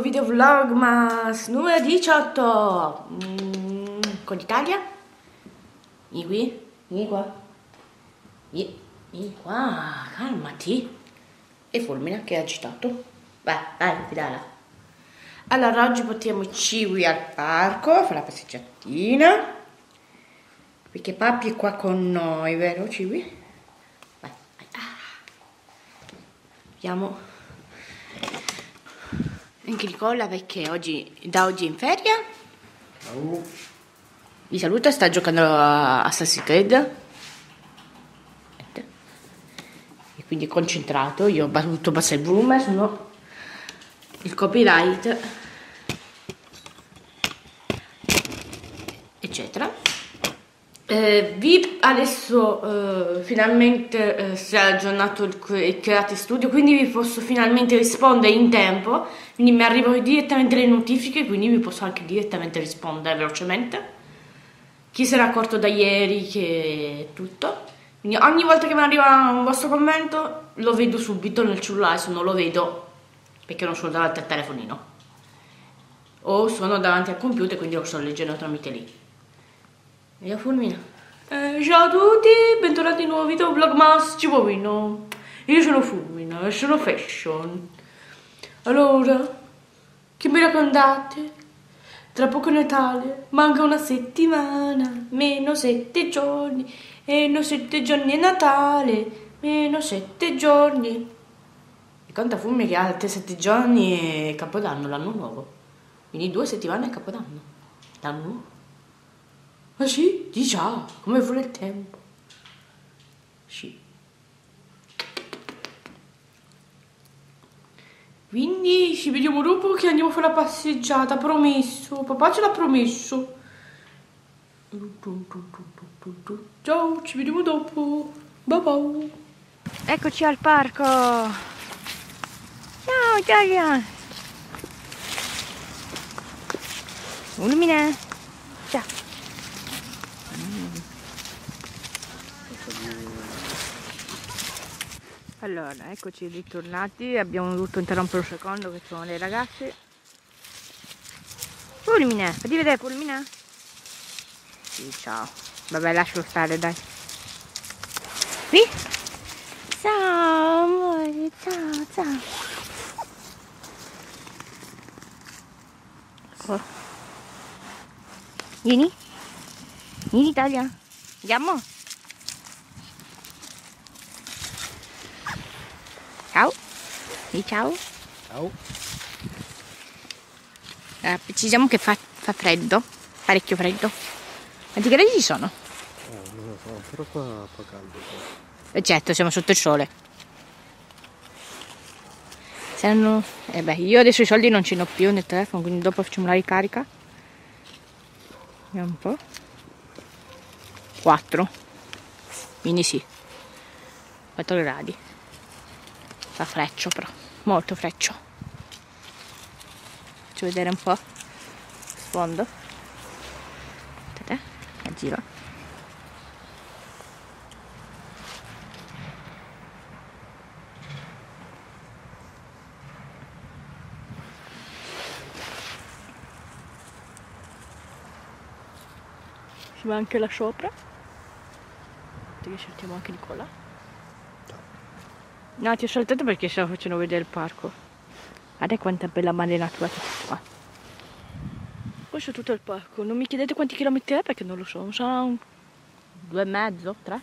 video vlogmas numero 18 mm, con l'Italia. Vieni qui, vieni qua. Vieni, qua, calmati. E fulmina che è agitato. Vai, vai, fidala. Allora, oggi portiamo i cibi al parco, a fare la passeggiatina. Perché papi è qua con noi, vero cibi? Vai, vai. Ah. Vediamo anche Nicola perché oggi, da oggi è in ferie. Ciao. Vi saluta, sta giocando a Assassin's Creed. E quindi è concentrato. Io ho dovuto passare il volume, sono il copyright, eccetera. Eh, vi adesso eh, finalmente eh, si è aggiornato il, il Create Studio, quindi vi posso finalmente rispondere in tempo, quindi mi arrivano direttamente le notifiche, quindi vi posso anche direttamente rispondere velocemente. Chi si era accorto da ieri che tutto. Quindi ogni volta che mi arriva un vostro commento lo vedo subito nel cellulare, se non lo vedo perché non sono davanti al telefonino. O sono davanti al computer, quindi lo sto leggendo tramite lì. Via fulmina. Eh, ciao a tutti, bentornati in un nuovo video vlogmas Cipovino. Io sono Fulmina sono fashion. Allora, che mi raccontate? Tra poco Natale, manca una settimana, meno sette giorni, meno sette giorni è Natale, meno sette giorni. E conta Fulmina che ha altri sette giorni è Capodanno, l'anno nuovo. Quindi due settimane è Capodanno, l'anno nuovo. Ma sì, di già, come vuole il tempo. Sì. Quindi ci vediamo dopo che andiamo a fare la passeggiata, promesso. Papà ce l'ha promesso. Ciao, ci vediamo dopo. Bye bye. Eccoci al parco. Ciao Italia. Ulmine. Ciao. Allora, eccoci ritornati, abbiamo dovuto interrompere un secondo che sono le ragazze. Fulmine, fatti vedere Fulmine? Sì, ciao. Vabbè, lascialo stare, dai. Qui? Ciao, amore, ciao, ciao. Oh. Vieni? In Italia? Andiamo? Ciao. Di ciao. Ciao. Eh, precisiamo che fa, fa freddo, parecchio freddo. Quanti gradi ci sono? Eh, non lo so, però qua fa caldo. Eh, certo, siamo sotto il sole. Saranno... Eh beh, io adesso i soldi non ce ne ho più nel telefono, quindi dopo facciamo la ricarica. Vediamo un po'. 4. Quindi sì. 4 gradi. Fa freccio però, molto freccio. Faccio vedere un po'. Sfondo. Aspetta, la giro. Ci va anche là sopra. Che sceltiamo anche Nicola. No, ti ho saltato perché stavo facendo vedere il parco. Guarda quanta bella mare natura c'è qua. Questo è tutto il parco. Non mi chiedete quanti chilometri è perché non lo so. Sono un... due e mezzo, tre.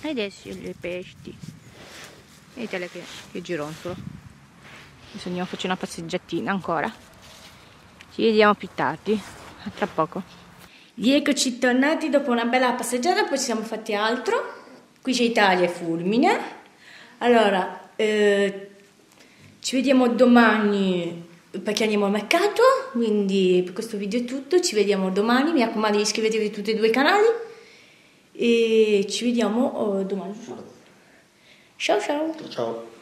E adesso le pesti. Vedete che, che gironzolo. Adesso andiamo a fare una passeggiatina ancora. Ci vediamo più tardi. A tra poco. Rieccoci tornati dopo una bella passeggiata, poi ci siamo fatti altro. Qui c'è Italia e Fulmine. Allora, eh, ci vediamo domani perché andiamo al mercato, quindi per questo video è tutto, ci vediamo domani, mi raccomando iscrivetevi a tutti e due i canali e ci vediamo oh, domani. Ciao ciao! Ciao.